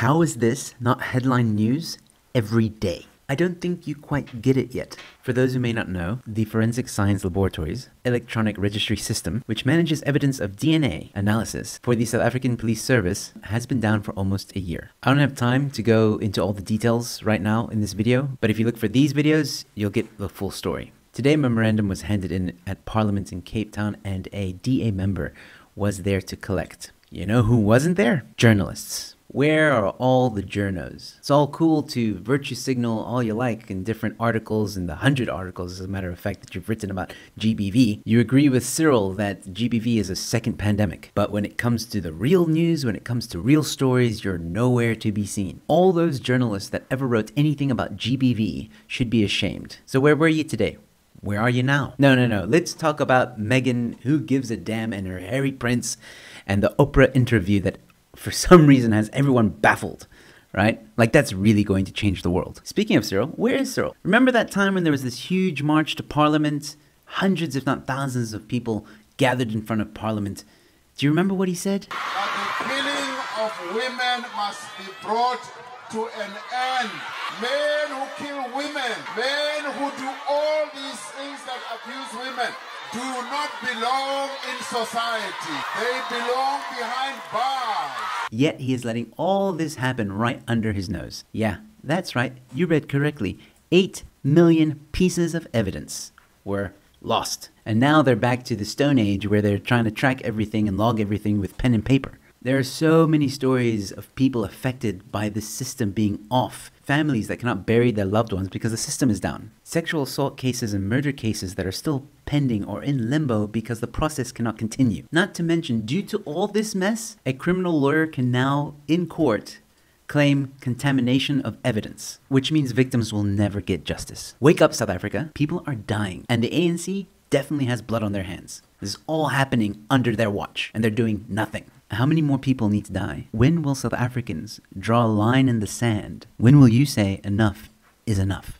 How is this not headline news every day? I don't think you quite get it yet. For those who may not know, the Forensic Science Laboratories electronic registry system, which manages evidence of DNA analysis for the South African Police Service, has been down for almost a year. I don't have time to go into all the details right now in this video, but if you look for these videos, you'll get the full story. Today, a memorandum was handed in at Parliament in Cape Town, and a DA member was there to collect. You know who wasn't there? Journalists. Where are all the journos? It's all cool to virtue signal all you like in different articles, in the hundred articles, as a matter of fact, that you've written about GBV. You agree with Cyril that GBV is a second pandemic. But when it comes to the real news, when it comes to real stories, you're nowhere to be seen. All those journalists that ever wrote anything about GBV should be ashamed. So where were you today? Where are you now? No, no, no. Let's talk about Meghan, who gives a damn, and her Harry Prince, and the Oprah interview that for some reason has everyone baffled, right? Like that's really going to change the world. Speaking of Cyril, where is Cyril? Remember that time when there was this huge march to Parliament? Hundreds, if not thousands, of people gathered in front of Parliament. Do you remember what he said? That the killing of women must be brought to an end. Men who kill women, men who do all these things that abuse women, do not belong in society. They belong behind bars. Yet he is letting all this happen right under his nose. Yeah, that's right. You read correctly. 8 million pieces of evidence were lost. And now they're back to the Stone Age where they're trying to track everything and log everything with pen and paper. There are so many stories of people affected by the system being off, families that cannot bury their loved ones because the system is down, sexual assault cases and murder cases that are still pending or in limbo because the process cannot continue. Not to mention, due to all this mess, a criminal lawyer can now, in court, claim contamination of evidence, which means victims will never get justice. Wake up, South Africa. People are dying, and the ANC definitely has blood on their hands. This is all happening under their watch, and they're doing nothing. How many more people need to die? When will South Africans draw a line in the sand? When will you say enough is enough?